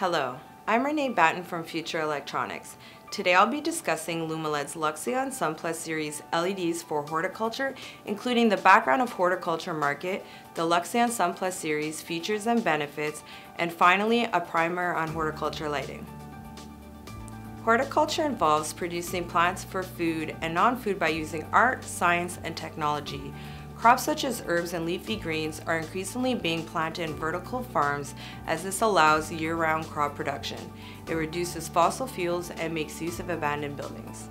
Hello, I'm Renee Batten from Future Electronics. Today I'll be discussing Lumileds' Luxeon SunPlus series LEDs for horticulture, including the background of horticulture market, the Luxeon SunPlus series features and benefits, and finally a primer on horticulture lighting. Horticulture involves producing plants for food and non-food by using art, science, and technology. Crops such as herbs and leafy greens are increasingly being planted in vertical farms as this allows year-round crop production. It reduces fossil fuels and makes use of abandoned buildings.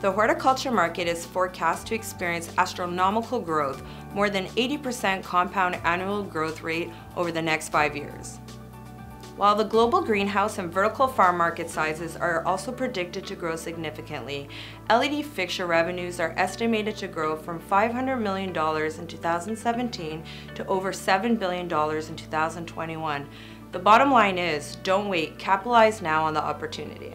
The horticulture market is forecast to experience astronomical growth, more than 80% compound annual growth rate over the next five years. While the global greenhouse and vertical farm market sizes are also predicted to grow significantly, LED fixture revenues are estimated to grow from $500 million in 2017 to over $7 billion in 2021. The bottom line is, don't wait, capitalize now on the opportunity.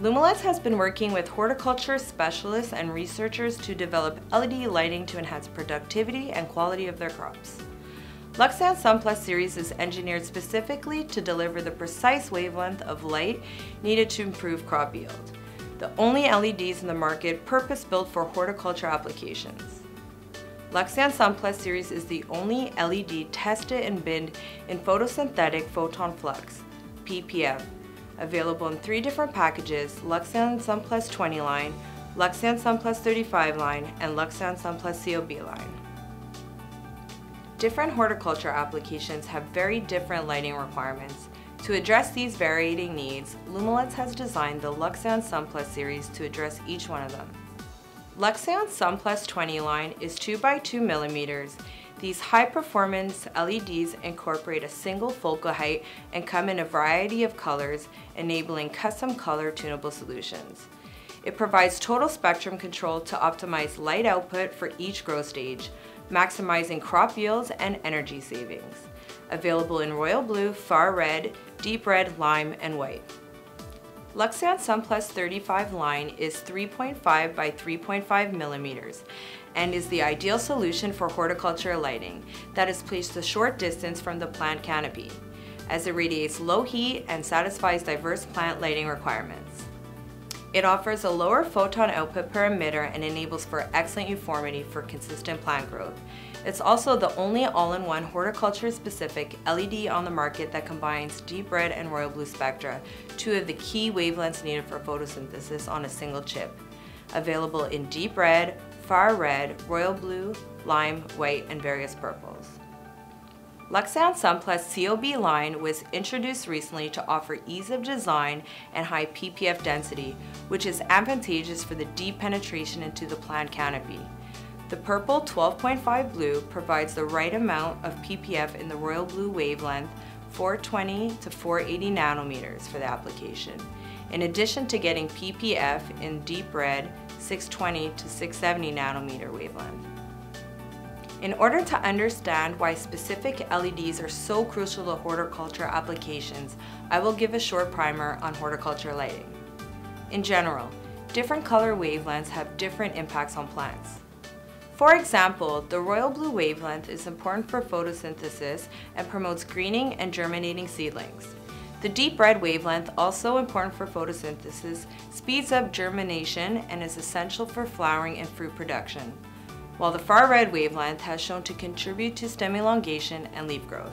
Lumileds has been working with horticulture specialists and researchers to develop LED lighting to enhance productivity and quality of their crops. Luxeon Sun Plus series is engineered specifically to deliver the precise wavelength of light needed to improve crop yield. The only LEDs in the market purpose-built for horticulture applications. Luxeon Sun Plus series is the only LED tested and binned in photosynthetic photon flux, PPF, available in three different packages, Luxeon Sun Plus 20 line, Luxeon Sun Plus 35 line, and Luxeon Sun Plus COB line. Different horticulture applications have very different lighting requirements. To address these varying needs, Lumileds has designed the Luxeon Sun Plus series to address each one of them. Luxeon Sun Plus 20 line is 2 by 2 millimeters. These high-performance LEDs incorporate a single focal height and come in a variety of colors, enabling custom color tunable solutions. It provides total spectrum control to optimize light output for each grow stage, maximizing crop yields and energy savings. Available in royal blue, far red, deep red, lime, and white. Luxeon SunPlus Plus 35 line is 3.5 by 3.5 millimeters and is the ideal solution for horticulture lighting that is placed a short distance from the plant canopy, as it radiates low heat and satisfies diverse plant lighting requirements. It offers a lower photon output per emitter and enables for excellent uniformity for consistent plant growth. It's also the only all-in-one horticulture-specific LED on the market that combines deep red and royal blue spectra, two of the key wavelengths needed for photosynthesis on a single chip. Available in deep red, far red, royal blue, lime, white, and various purples. Luxeon Sun Plus COB line was introduced recently to offer ease of design and high PPF density, which is advantageous for the deep penetration into the plant canopy. The purple 12.5 blue provides the right amount of PPF in the royal blue wavelength 420 to 480 nanometers for the application, in addition to getting PPF in deep red 620 to 670 nanometer wavelength. In order to understand why specific LEDs are so crucial to horticulture applications, I will give a short primer on horticulture lighting. In general, different color wavelengths have different impacts on plants. For example, the royal blue wavelength is important for photosynthesis and promotes greening and germinating seedlings. The deep red wavelength, also important for photosynthesis, speeds up germination and is essential for flowering and fruit production while the far red wavelength has shown to contribute to stem elongation and leaf growth.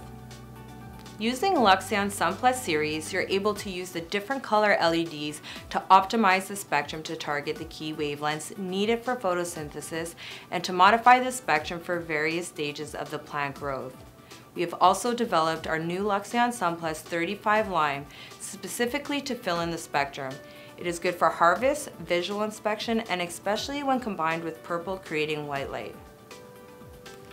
Using Luxeon Sun Plus series, you're able to use the different color LEDs to optimize the spectrum to target the key wavelengths needed for photosynthesis and to modify the spectrum for various stages of the plant growth. We have also developed our new Luxeon Sun Plus 35 Lime specifically to fill in the spectrum. It is good for harvest, visual inspection, and especially when combined with purple creating white light.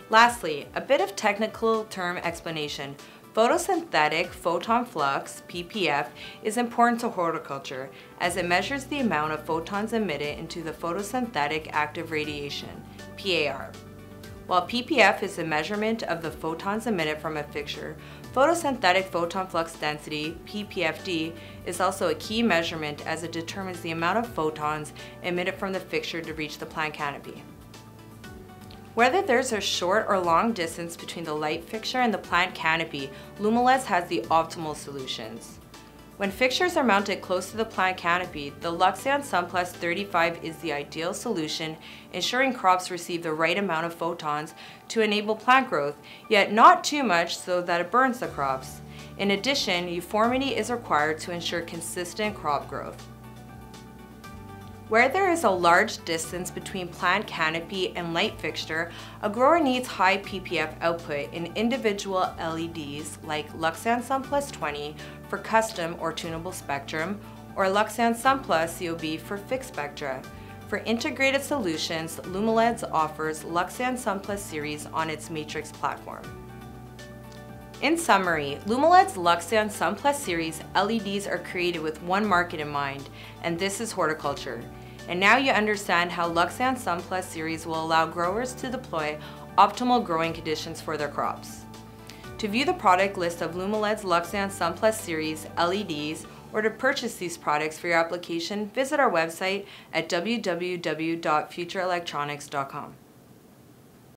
Lastly, a bit of technical term explanation. Photosynthetic photon flux, PPF, is important to horticulture as it measures the amount of photons emitted into the photosynthetic active radiation, PAR. While PPF is a measurement of the photons emitted from a fixture, photosynthetic photon flux density, PPFD, is also a key measurement as it determines the amount of photons emitted from the fixture to reach the plant canopy. Whether there's a short or long distance between the light fixture and the plant canopy, Lumileds has the optimal solutions. When fixtures are mounted close to the plant canopy, the Luxeon SunPlus 35 is the ideal solution, ensuring crops receive the right amount of photons to enable plant growth, yet not too much so that it burns the crops. In addition, uniformity is required to ensure consistent crop growth. Where there is a large distance between plant canopy and light fixture, a grower needs high PPF output in individual LEDs like Luxeon Sun 20 for custom or tunable spectrum, or Luxeon Sun Plus COB for fixed spectra. For integrated solutions, Lumileds offers Luxeon Sun Plus series on its Matrix platform. In summary, Lumileds Luxeon SunPlus series LEDs are created with one market in mind, and this is horticulture. And now you understand how Luxeon SunPlus series will allow growers to deploy optimal growing conditions for their crops. To view the product list of Lumileds Luxeon SunPlus series LEDs or to purchase these products for your application, visit our website at www.futureelectronics.com.